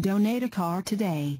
Donate a car today.